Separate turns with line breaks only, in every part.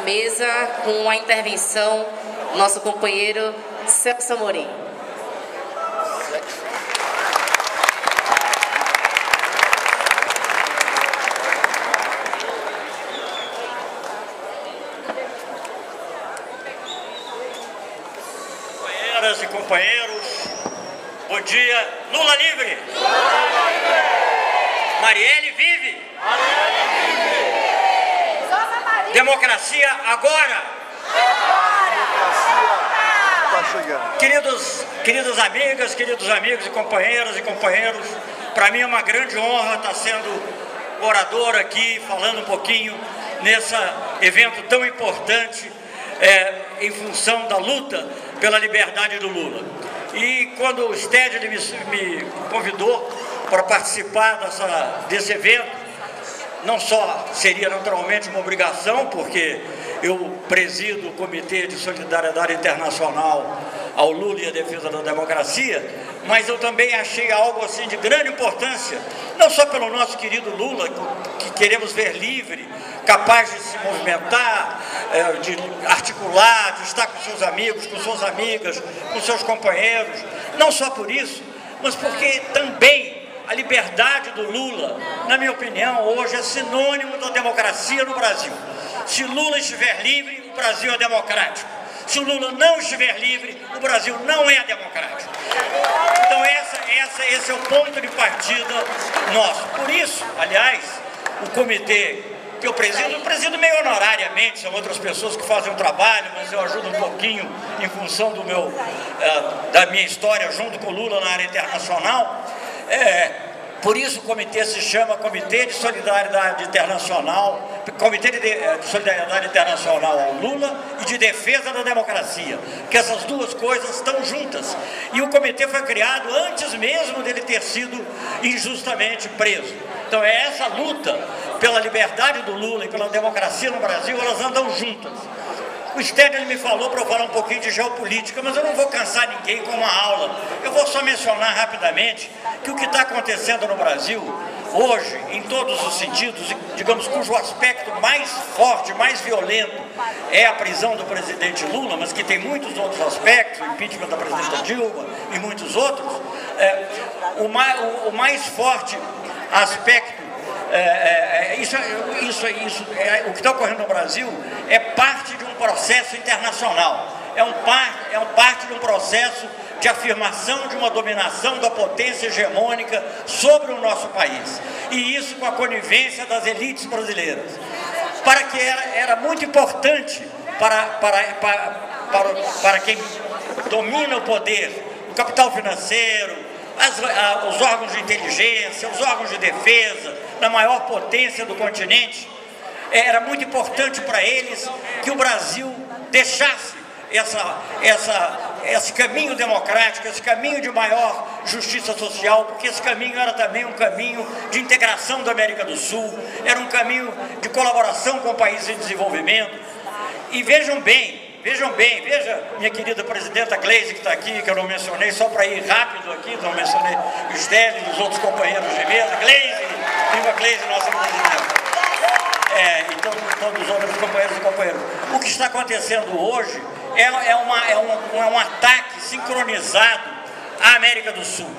mesa com a intervenção do nosso companheiro Celso Amorim.
Companheiras e companheiros, bom dia. Lula livre!
Lula livre!
Marielle vive! Marielle Democracia agora! Queridos, queridas amigas, queridos amigos e companheiras e companheiros, para mim é uma grande honra estar sendo orador aqui, falando um pouquinho nesse evento tão importante é, em função da luta pela liberdade do Lula. E quando o Stedley me, me convidou para participar dessa, desse evento, não só seria naturalmente uma obrigação, porque eu presido o Comitê de Solidariedade Internacional ao Lula e à defesa da democracia, mas eu também achei algo assim de grande importância, não só pelo nosso querido Lula, que queremos ver livre, capaz de se movimentar, é, de articular, de estar com seus amigos, com suas amigas, com seus companheiros, não só por isso, mas porque também a liberdade do Lula, na minha opinião, hoje é sinônimo da democracia no Brasil. Se Lula estiver livre, o Brasil é democrático. Se o Lula não estiver livre, o Brasil não é democrático. Então essa, essa, esse é o ponto de partida nosso. Por isso, aliás, o comitê que eu presido, eu presido meio honorariamente, são outras pessoas que fazem o trabalho, mas eu ajudo um pouquinho em função do meu, uh, da minha história junto com o Lula na área internacional. É, por isso o comitê se chama Comitê de Solidariedade Internacional, Comitê de, eh, de Solidariedade Internacional ao Lula e de Defesa da Democracia, que essas duas coisas estão juntas. E o comitê foi criado antes mesmo dele ter sido injustamente preso. Então é essa luta pela liberdade do Lula e pela democracia no Brasil, elas andam juntas. O Stedley me falou para eu falar um pouquinho de geopolítica, mas eu não vou cansar ninguém com uma aula. Eu vou só mencionar rapidamente que o que está acontecendo no Brasil hoje, em todos os sentidos, digamos, cujo aspecto mais forte, mais violento é a prisão do presidente Lula, mas que tem muitos outros aspectos, o impeachment da presidenta Dilma e muitos outros, é, o, mais, o, o mais forte aspecto é, é, é isso, isso, isso é, o que está ocorrendo no Brasil é parte de um processo internacional, é, um par, é um parte de um processo de afirmação de uma dominação da potência hegemônica sobre o nosso país. E isso com a conivência das elites brasileiras. Para que era, era muito importante para, para, para, para, para quem domina o poder, o capital financeiro, as, a, os órgãos de inteligência, os órgãos de defesa, na maior potência do continente, era muito importante para eles que o Brasil deixasse essa, essa, esse caminho democrático, esse caminho de maior justiça social, porque esse caminho era também um caminho de integração da América do Sul, era um caminho de colaboração com países em desenvolvimento. E vejam bem, vejam bem, veja minha querida presidenta Gleisi que está aqui, que eu não mencionei, só para ir rápido aqui, não mencionei o Stélio e os outros companheiros de mesa, Gleisi, viva Gleisi, nossa presidenta. É, e todos, todos os outros companheiros e companheiros. O que está acontecendo hoje é, é, uma, é, um, é um ataque sincronizado à América do Sul.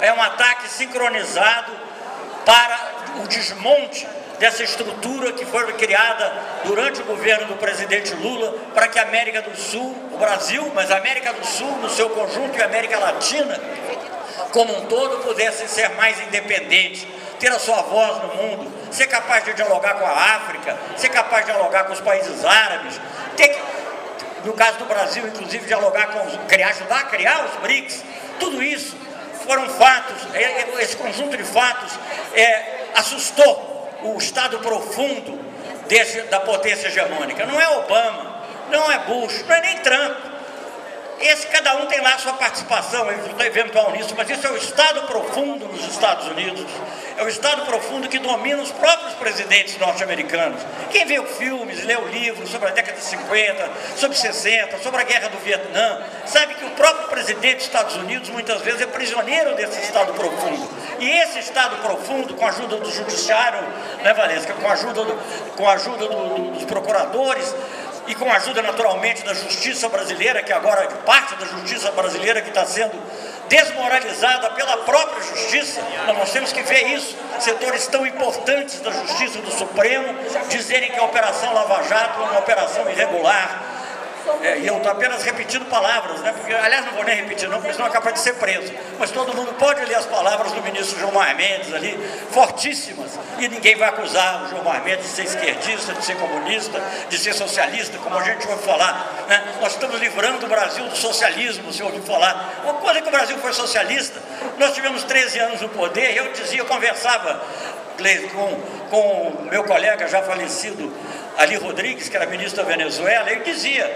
É um ataque sincronizado para o desmonte dessa estrutura que foi criada durante o governo do presidente Lula para que a América do Sul, o Brasil, mas a América do Sul no seu conjunto e a América Latina como um todo pudessem ser mais independentes, ter a sua voz no mundo, ser capaz de dialogar com a África, ser capaz de dialogar com os países árabes, ter que no caso do Brasil, inclusive, dialogar com os, criar, ajudar a criar os BRICS, tudo isso foram fatos, é, é, esse conjunto de fatos é, assustou o estado profundo desse, da potência hegemônica. Não é Obama, não é Bush, não é nem Trump. Esse cada um tem lá a sua participação eventual nisso, mas isso é o Estado profundo nos Estados Unidos, é o Estado profundo que domina os próprios presidentes norte-americanos. Quem viu filmes, leu livros sobre a década de 50, sobre 60, sobre a guerra do Vietnã, sabe que o próprio presidente dos Estados Unidos muitas vezes é prisioneiro desse Estado profundo. E esse Estado profundo, com a ajuda do judiciário, né, Valesca, com a ajuda, do, com a ajuda do, do, dos procuradores, e com a ajuda naturalmente da justiça brasileira, que agora é parte da justiça brasileira que está sendo desmoralizada pela própria justiça, nós temos que ver isso, setores tão importantes da justiça do Supremo dizerem que a Operação Lava Jato é uma operação irregular, é, e eu estou apenas repetindo palavras, né? Porque, aliás, não vou nem repetir não, porque senão é capaz de ser preso. Mas todo mundo pode ler as palavras do ministro Gilmar Mendes ali, fortíssimas, e ninguém vai acusar o Gilmar Mendes de ser esquerdista, de ser comunista, de ser socialista, como a gente ouve falar. Né? Nós estamos livrando o Brasil do socialismo, se ouviu falar. Quando é que o Brasil foi socialista? Nós tivemos 13 anos no poder, eu dizia, eu conversava com, com meu colega já falecido, Ali Rodrigues, que era ministro da Venezuela, ele dizia,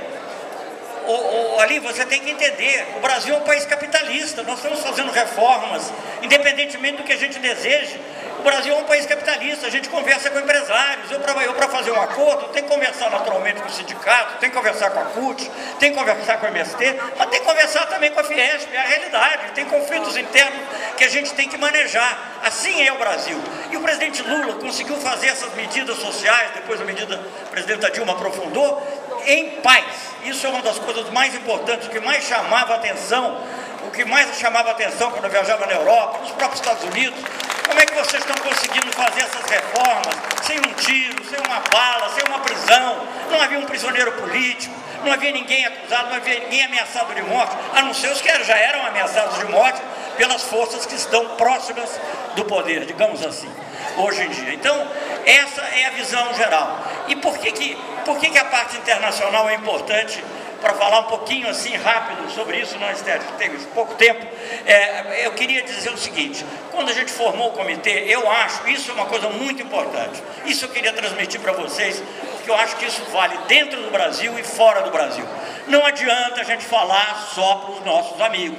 o, o, ali você tem que entender, o Brasil é um país capitalista, nós estamos fazendo reformas, independentemente do que a gente deseje, o Brasil é um país capitalista, a gente conversa com empresários, eu para fazer um acordo, tem que conversar naturalmente com o sindicato, tem que conversar com a CUT, tem que conversar com a MST, mas tem que conversar também com a Fiesp, é a realidade, tem conflitos internos que a gente tem que manejar, assim é o Brasil. E o presidente Lula conseguiu fazer essas medidas sociais, depois a medida, a presidenta Dilma aprofundou, em paz. Isso é uma das coisas mais importantes, o que mais chamava atenção, o que mais chamava atenção quando eu viajava na Europa, nos próprios Estados Unidos. Como é que vocês estão conseguindo fazer essas reformas sem um tiro, sem uma bala, sem uma prisão? Não havia um prisioneiro político, não havia ninguém acusado, não havia ninguém ameaçado de morte, a não ser os que já eram ameaçados de morte pelas forças que estão próximas do poder, digamos assim, hoje em dia. Então, essa é a visão geral. E por que, que, por que, que a parte internacional é importante? Para falar um pouquinho assim rápido sobre isso, nós temos pouco tempo, é, eu queria dizer o seguinte: quando a gente formou o comitê, eu acho isso é uma coisa muito importante. Isso eu queria transmitir para vocês, porque eu acho que isso vale dentro do Brasil e fora do Brasil. Não adianta a gente falar só para os nossos amigos.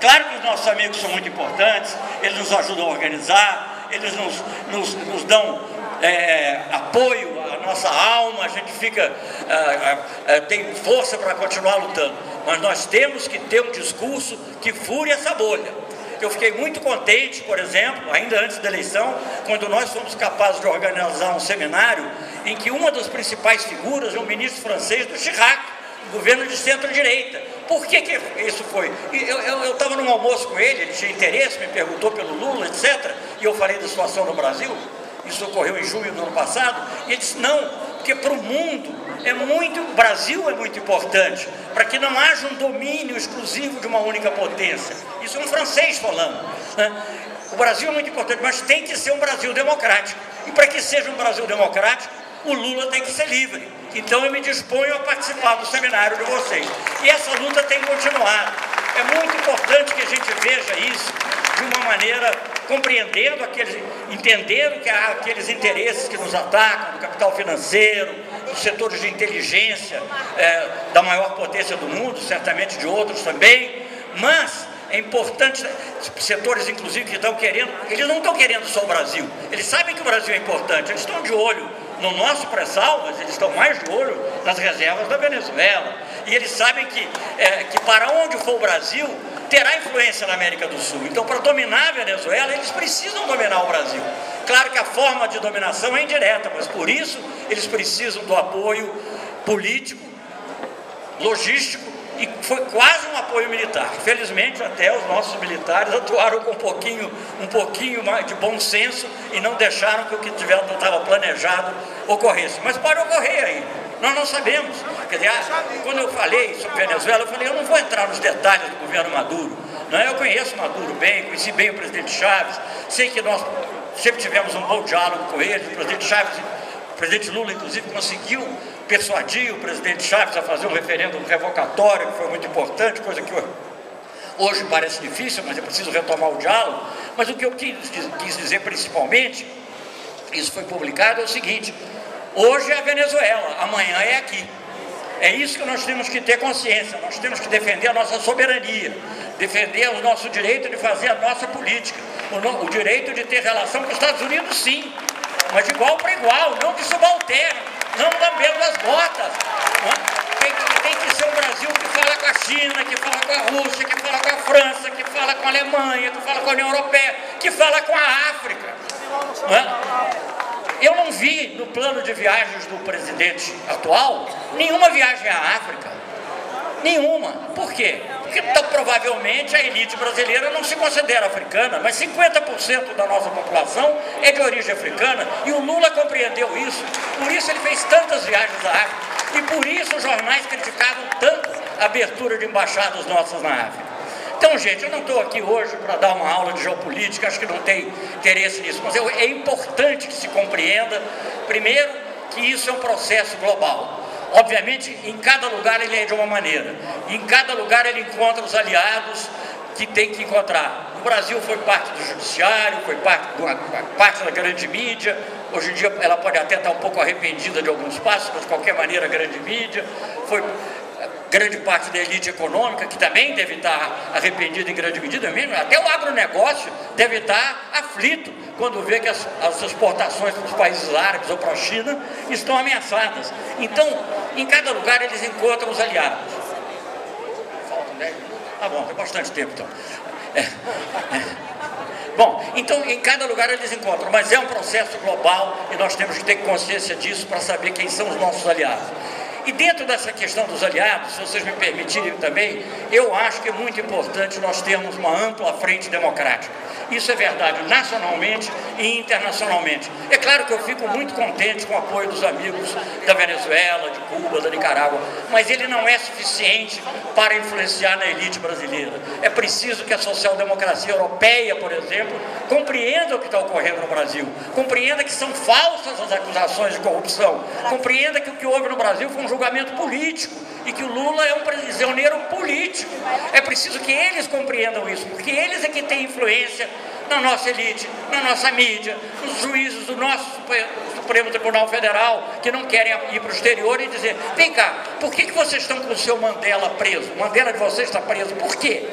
Claro que os nossos amigos são muito importantes, eles nos ajudam a organizar, eles nos, nos, nos dão é, apoio nossa alma, a gente fica, é, é, tem força para continuar lutando. Mas nós temos que ter um discurso que fure essa bolha. Eu fiquei muito contente, por exemplo, ainda antes da eleição, quando nós fomos capazes de organizar um seminário em que uma das principais figuras é o ministro francês do Chirac, governo de centro-direita. Por que, que isso foi? Eu estava num almoço com ele, ele tinha interesse, me perguntou pelo Lula, etc. E eu falei da situação no Brasil isso ocorreu em junho do ano passado, e ele disse, não, porque para o mundo é muito, o Brasil é muito importante, para que não haja um domínio exclusivo de uma única potência. Isso é um francês falando. Né? O Brasil é muito importante, mas tem que ser um Brasil democrático. E para que seja um Brasil democrático, o Lula tem que ser livre. Então eu me disponho a participar do seminário de vocês. E essa luta tem continuado. É muito importante que a gente veja isso de uma maneira compreendendo aqueles, entendendo que há aqueles interesses que nos atacam, do capital financeiro, dos setores de inteligência é, da maior potência do mundo, certamente de outros também, mas é importante, setores inclusive que estão querendo, eles não estão querendo só o Brasil, eles sabem que o Brasil é importante, eles estão de olho no nosso pré-sal, mas eles estão mais de olho nas reservas da Venezuela, e eles sabem que, é, que para onde for o Brasil, terá influência na América do Sul. Então, para dominar a Venezuela, eles precisam dominar o Brasil. Claro que a forma de dominação é indireta, mas por isso eles precisam do apoio político, logístico e foi quase um apoio militar. Felizmente, até os nossos militares atuaram com um pouquinho, um pouquinho mais de bom senso e não deixaram que o que estava planejado ocorresse. Mas pode ocorrer ainda. Nós não sabemos. Quer dizer, quando eu falei sobre Venezuela, eu falei, eu não vou entrar nos detalhes do governo Maduro. Não, é? eu conheço Maduro bem, conheci bem o presidente Chaves, sei que nós sempre tivemos um bom diálogo com ele, o presidente Chaves, o presidente Lula, inclusive, conseguiu persuadir o presidente Chaves a fazer um referendo revocatório, que foi muito importante, coisa que hoje parece difícil, mas é preciso retomar o diálogo. Mas o que eu quis dizer principalmente, isso foi publicado, é o seguinte, Hoje é a Venezuela, amanhã é aqui. É isso que nós temos que ter consciência. Nós temos que defender a nossa soberania, defender o nosso direito de fazer a nossa política, o, no, o direito de ter relação com os Estados Unidos, sim, mas de igual para igual, não de subalterno, não lambendo as botas. Tem, tem, que ser um Brasil que fala com a China, que fala com a Rússia, que fala com a França, que fala com a Alemanha, que fala com a União Europeia, que fala com a África. Eu não vi no plano de viagens do presidente atual nenhuma viagem à África. Nenhuma. Por quê? Porque então, provavelmente a elite brasileira não se considera africana, mas 50% da nossa população é de origem africana e o Lula compreendeu isso. Por isso ele fez tantas viagens à África e por isso os jornais criticavam tanto a abertura de embaixadas nossas na África. Então, gente, eu não estou aqui hoje para dar uma aula de geopolítica, acho que não tem interesse nisso, mas é importante que se compreenda, primeiro, que isso é um processo global. Obviamente, em cada lugar ele é de uma maneira, em cada lugar ele encontra os aliados que tem que encontrar. O Brasil foi parte do judiciário, foi parte, parte da grande mídia, hoje em dia ela pode até estar um pouco arrependida de alguns passos, mas de qualquer maneira a grande mídia, foi grande parte da elite econômica, que também deve estar arrependida em grande medida mesmo, até o agronegócio deve estar aflito quando vê que as, as exportações para os países árabes ou para a China estão ameaçadas. Então, em cada lugar eles encontram os aliados. Faltam 10 minutos? Ah, bom, tem bastante tempo então. É, é. Bom, então em cada lugar eles encontram, mas é um processo global e nós temos que ter consciência disso para saber quem são os nossos aliados. E dentro dessa questão dos aliados, se vocês me permitirem também, eu acho que é muito importante nós termos uma ampla frente democrática. Isso é verdade nacionalmente e internacionalmente. É claro que eu fico muito contente com o apoio dos amigos da Venezuela, de Cuba, da Nicarágua, mas ele não é suficiente para influenciar na elite brasileira. É preciso que a social-democracia europeia, por exemplo, compreenda o que está ocorrendo no Brasil, compreenda que são falsas as acusações de corrupção, compreenda que o que houve no Brasil foi um julgamento político e que o Lula é um prisioneiro político. É preciso que eles compreendam isso, porque eles é que têm influência na nossa elite, na nossa mídia, nos juízes do nosso Supremo Tribunal Federal, que não querem ir para o exterior e dizer: vem cá, por que, que vocês estão com o seu Mandela preso? O Mandela de vocês está preso, por quê?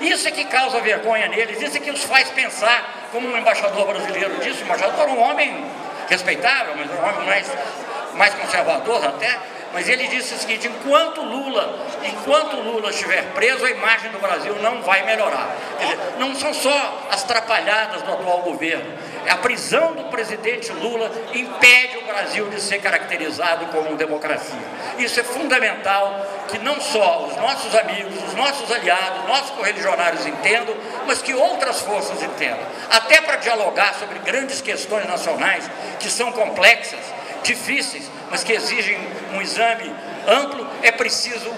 Isso é que causa vergonha neles, isso é que os faz pensar, como um embaixador brasileiro disse, o embaixador um homem respeitável, mas um homem mais, mais conservador até, mas ele disse o seguinte: enquanto Lula, enquanto Lula estiver preso, a imagem do Brasil não vai melhorar. Quer dizer, não são só as trapalhadas do atual governo. A prisão do presidente Lula impede o Brasil de ser caracterizado como democracia. Isso é fundamental que não só os nossos amigos, os nossos aliados, nossos correligionários entendam, mas que outras forças entendam. Até para dialogar sobre grandes questões nacionais que são complexas, difíceis, mas que exigem um exame amplo, é preciso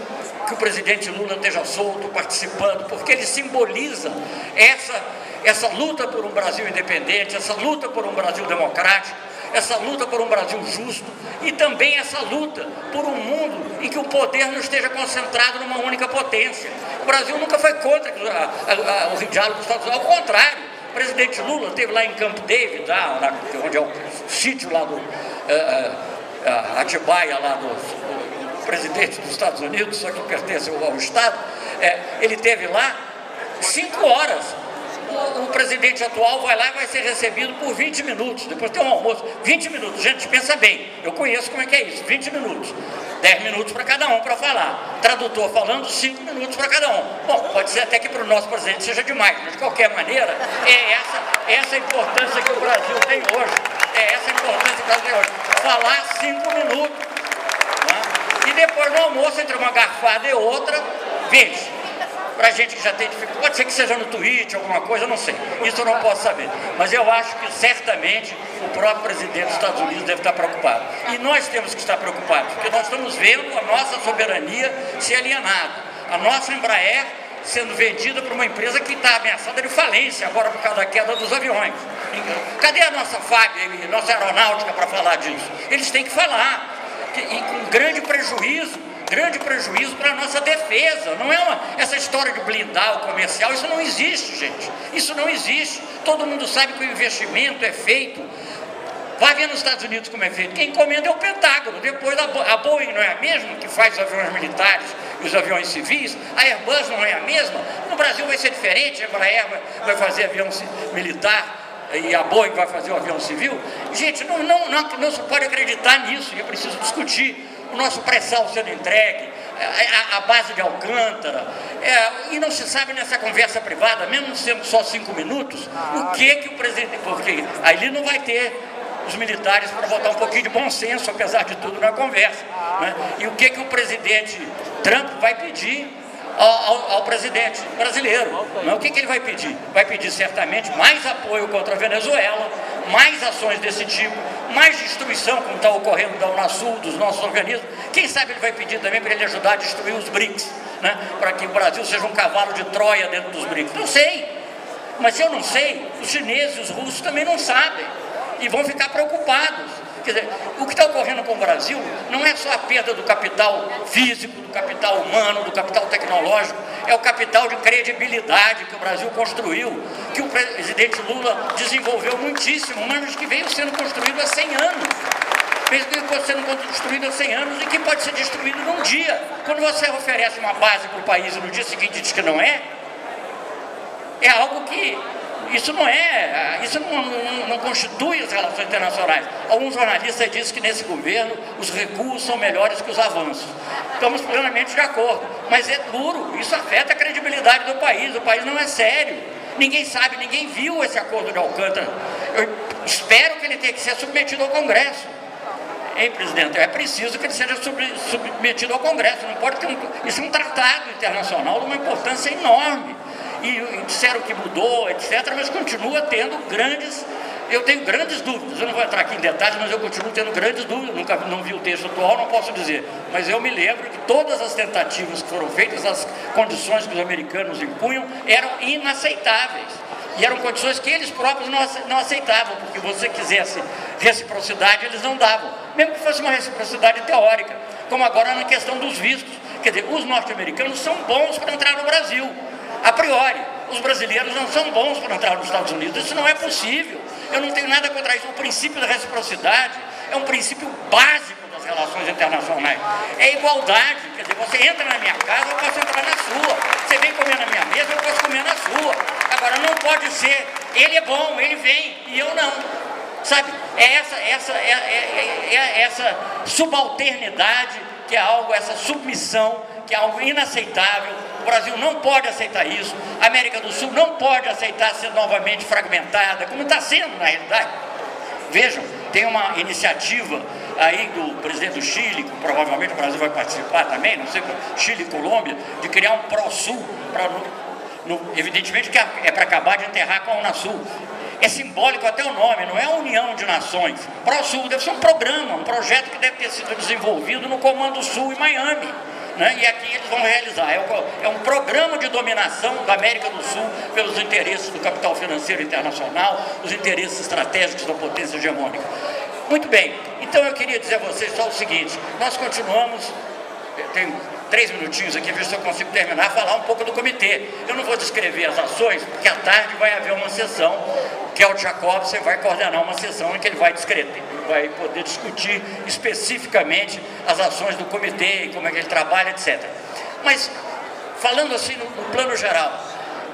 que o presidente Lula esteja solto, participando, porque ele simboliza essa, essa luta por um Brasil independente, essa luta por um Brasil democrático, essa luta por um Brasil justo e também essa luta por um mundo em que o poder não esteja concentrado numa única potência. O Brasil nunca foi contra o diálogo dos Estados Unidos, ao contrário. Presidente Lula esteve lá em Camp David, lá, onde é o sítio lá do. Uh, uh, Atibaia lá do, do, presidente dos Estados Unidos, só que pertence ao, ao Estado, é, ele teve lá cinco horas. O, presidente atual vai lá e vai ser recebido por 20 minutos, depois tem um almoço, 20 minutos, gente, pensa bem, eu conheço como é que é isso, 20 minutos, 10 minutos para cada um para falar, tradutor falando, 5 minutos para cada um. Bom, pode ser até que para o nosso presidente seja demais, mas de qualquer maneira, é essa, essa importância que o Brasil tem hoje, é essa importância que o Brasil tem hoje falar cinco minutos. Né? E depois no almoço, entre uma garfada e outra, 20. Para gente que já tem dificuldade, pode ser que seja no Twitch, alguma coisa, não sei. Isso eu não posso saber. Mas eu acho que certamente o próprio presidente dos Estados Unidos deve estar preocupado. E nós temos que estar preocupados, porque nós estamos vendo a nossa soberania ser alienada. A nossa Embraer sendo vendida para uma empresa que está ameaçada de falência agora por causa da queda dos aviões. Cadê a nossa FAB, nossa aeronáutica para falar disso? Eles têm que falar. E com grande prejuízo, grande prejuízo para a nossa defesa. Não é uma, essa história de blindar o comercial, isso não existe, gente. Isso não existe. Todo mundo sabe que o investimento é feito Vai ver nos Estados Unidos como é feito. Quem encomenda é o Pentágono. Depois a Boeing não é a mesma que faz os aviões militares e os aviões civis. A Airbus não é a mesma. No Brasil vai ser diferente. A Embraer vai fazer avião militar e a Boeing vai fazer o avião civil. Gente, não, não, não, não se pode acreditar nisso. E é preciso discutir o nosso pré-sal sendo entregue, a, a, base de Alcântara, é, e não se sabe nessa conversa privada, mesmo sendo só cinco minutos, o que que o presidente, porque ele não vai ter os militares para botar um pouquinho de bom senso, apesar de tudo, na conversa. Né? E o que, que o presidente Trump vai pedir ao, ao, ao presidente brasileiro? Né? O que, que ele vai pedir? Vai pedir certamente mais apoio contra a Venezuela, mais ações desse tipo, mais destruição, como está ocorrendo da Unasul, dos nossos organismos. Quem sabe ele vai pedir também para ele ajudar a destruir os BRICS, né? para que o Brasil seja um cavalo de Troia dentro dos BRICS. Não sei. Mas se eu não sei, os chineses e os russos também não sabem e vão ficar preocupados. Quer dizer, o que está ocorrendo com o Brasil não é só a perda do capital físico, do capital humano, do capital tecnológico, é o capital de credibilidade que o Brasil construiu, que o presidente Lula desenvolveu muitíssimo, mas que veio sendo construído há 100 anos. Mesmo que sendo construído há 100 anos e que pode ser destruído num dia. Quando você oferece uma base para o país e no dia seguinte diz que não é, é algo que isso não é, isso não, não, não, constitui as relações internacionais. Alguns jornalistas dizem que nesse governo os recuos são melhores que os avanços. Estamos plenamente de acordo, mas é duro, isso afeta a credibilidade do país, o país não é sério. Ninguém sabe, ninguém viu esse acordo de Alcântara. Eu espero que ele tenha que ser submetido ao Congresso. Hein, presidente? É preciso que ele seja submetido ao Congresso. Não pode ter um, isso é um tratado internacional de uma importância enorme e, e disseram que mudou, etc., mas continua tendo grandes eu tenho grandes dúvidas, eu não vou entrar aqui em detalhes, mas eu continuo tendo grandes dúvidas, nunca não vi o texto atual, não posso dizer, mas eu me lembro que todas as tentativas que foram feitas, as condições que os americanos impunham, eram inaceitáveis, e eram condições que eles próprios não aceitavam, porque você quisesse reciprocidade, eles não davam, mesmo que fosse uma reciprocidade teórica, como agora na questão dos vistos, quer dizer, os norte-americanos são bons para entrar no Brasil, a priori, os brasileiros não são bons para entrar nos Estados Unidos. Isso não é possível. Eu não tenho nada contra isso. O princípio da reciprocidade é um princípio básico das relações internacionais. É igualdade. Quer dizer, você entra na minha casa, eu posso entrar na sua. Você vem comer na minha mesa, eu posso comer na sua. Agora, não pode ser, ele é bom, ele vem, e eu não. Sabe, é essa, essa, é, é, é, é essa subalternidade que é algo, essa submissão, que é algo inaceitável Brasil não pode aceitar isso, a América do Sul não pode aceitar ser novamente fragmentada, como está sendo na realidade. Vejam, tem uma iniciativa aí do presidente do Chile, que provavelmente o Brasil vai participar também, não sei, Chile e Colômbia, de criar um Pro-Sul, evidentemente que é para acabar de enterrar com a Unasul. É simbólico até o nome, não é a União de Nações. Pro-Sul deve ser um programa, um projeto que deve ter sido desenvolvido no Comando Sul em Miami né? e aqui eles vão realizar. É um, é um programa de dominação da América do Sul pelos interesses do capital financeiro internacional, os interesses estratégicos da potência hegemônica. Muito bem, então eu queria dizer a vocês só o seguinte: nós continuamos, tenho três minutinhos aqui, ver se eu consigo terminar, falar um pouco do comitê. Eu não vou descrever as ações, porque à tarde vai haver uma sessão, que é o Jacobson vai coordenar uma sessão em que ele vai descrever vai poder discutir especificamente as ações do comitê, como é que ele trabalha, etc. Mas, falando assim no, no plano geral,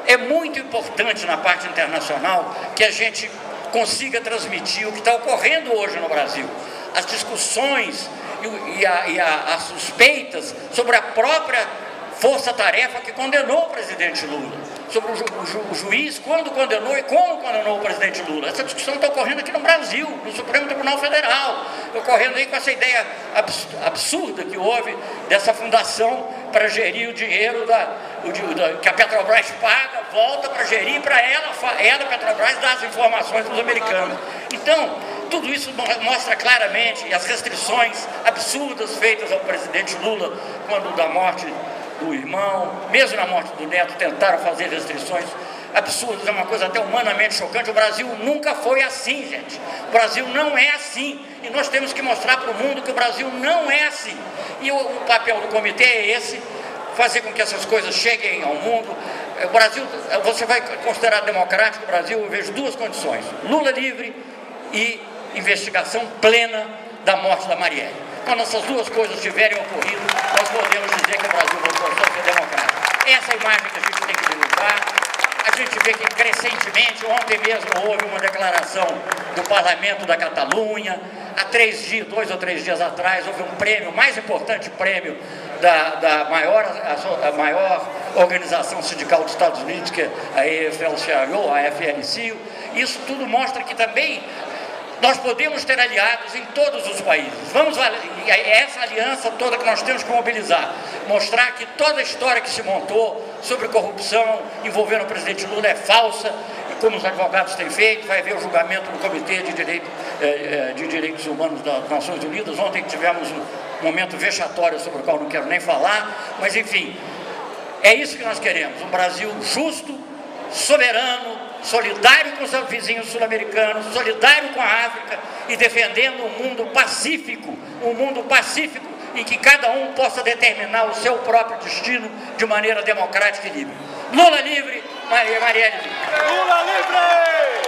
é muito importante na parte internacional que a gente consiga transmitir o que está ocorrendo hoje no Brasil. As discussões e, as suspeitas sobre a própria força-tarefa que condenou o presidente Lula, sobre o, ju, o, ju, o, juiz, quando condenou e como condenou o presidente Lula. Essa discussão está ocorrendo aqui no Brasil, no Supremo Tribunal Federal, ocorrendo aí com essa ideia absurda que houve dessa fundação para gerir o dinheiro da, o, da, que a Petrobras paga, volta para gerir para ela, ela, Petrobras, dar as informações para os americanos. Então, tudo isso mostra claramente as restrições absurdas feitas ao presidente Lula quando da morte do irmão, mesmo na morte do neto, tentaram fazer restrições absurdas, é uma coisa até humanamente chocante. O Brasil nunca foi assim, gente. O Brasil não é assim. E nós temos que mostrar para o mundo que o Brasil não é assim. E o, o papel do comitê é esse, fazer com que essas coisas cheguem ao mundo. O Brasil, você vai considerar democrático o Brasil, eu vejo duas condições: Lula livre e investigação plena da morte da Marielle. Quando essas duas coisas tiverem ocorrido, nós podemos dizer que o Brasil voltou a ser democrático. Essa é a imagem que a gente tem que divulgar. A gente vê que crescentemente, ontem mesmo houve uma declaração do Parlamento da Catalunha, há três dias, dois ou três dias atrás, houve um prêmio, o mais importante prêmio da, da maior, a, maior organização sindical dos Estados Unidos, que é a EFL-CIO, a FNCIO. Isso tudo mostra que também nós podemos ter aliados em todos os países. Vamos e é essa aliança toda que nós temos que mobilizar, mostrar que toda a história que se montou sobre corrupção envolvendo o presidente Lula é falsa, como os advogados têm feito, vai haver o julgamento no Comitê de, Direito, eh, eh, de Direitos Humanos das Nações Unidas. Ontem tivemos um momento vexatório sobre o qual não quero nem falar, mas enfim, é isso que nós queremos, um Brasil justo, soberano, solidário com seus vizinhos sul-americanos, solidário com a África e defendendo um mundo pacífico, um mundo pacífico em que cada um possa determinar o seu próprio destino de maneira democrática e livre. Lula livre, Marielle livre.
Lula livre!